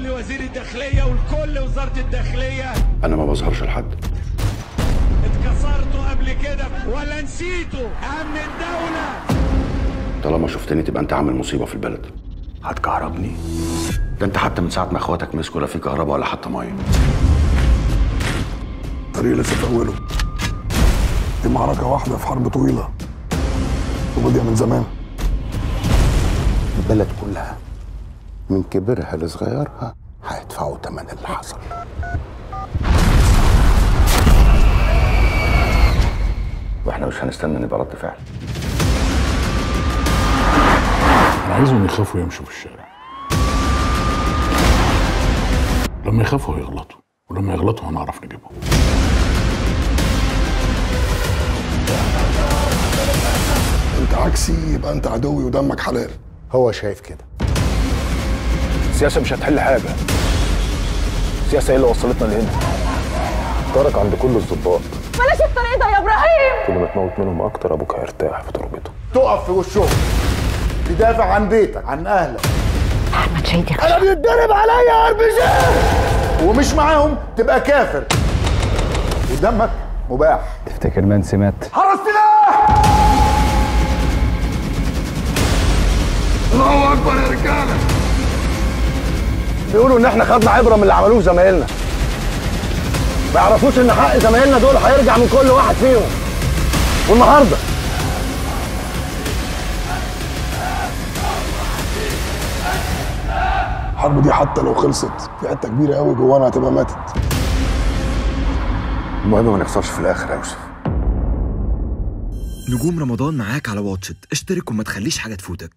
لكل وزير الداخلية ولكل وزارة الداخلية. أنا ما بظهرش لحد. اتكسرتوا قبل كده ولا نسيتوا؟ أمن الدولة. طالما شفتني تبقى أنت عامل مصيبة في البلد. هتكهربني؟ ده أنت حتى من ساعة ما أخواتك مسكوا لا في كهرباء ولا حتى مية. الطريق لسه في أوله. دي معركة واحدة في حرب طويلة. وبادية من زمان. البلد كلها. من كبرها لصغيرها هيدفعوا ثمن اللي حصل وإحنا مش هنستنى نبقى رد فعل. أنا عايزهم يخافوا يمشوا في الشارع. لما يخافوا هيغلطوا ولما يغلطوا هنعرف نجيبهم. انت عكسي يبقى انت عدوي ودمك حلال. هو شايف كده. السياسة مش هتحل حاجة. السياسة هي اللي وصلتنا لهنا. طارق عند كل الظباط بلاش الطريق ده يا إبراهيم! كل ما تموت منهم أكتر أبوك هيرتاح في تربته. تقف في وشهم. تدافع عن بيتك عن أهلك. أحمد شادي أنا بيتضرب عليا RPG ومش معاهم تبقى كافر. ودمك مباح. تفتكر منسي مات حرس سلاح الله أكبر يا رجالة! بيقولوا إن إحنا خدنا عبرة من اللي عملوه زمايلنا. ما يعرفوش إن حق زمايلنا دول هيرجع من كل واحد فيهم. والنهاردة. الحرب دي حتى لو خلصت في حتة كبيرة قوي جوانا هتبقى ماتت. المهم ما نخسرش في الآخر يا يوسف. نجوم رمضان معاك على واتشت. اشترك وما تخليش حاجة تفوتك.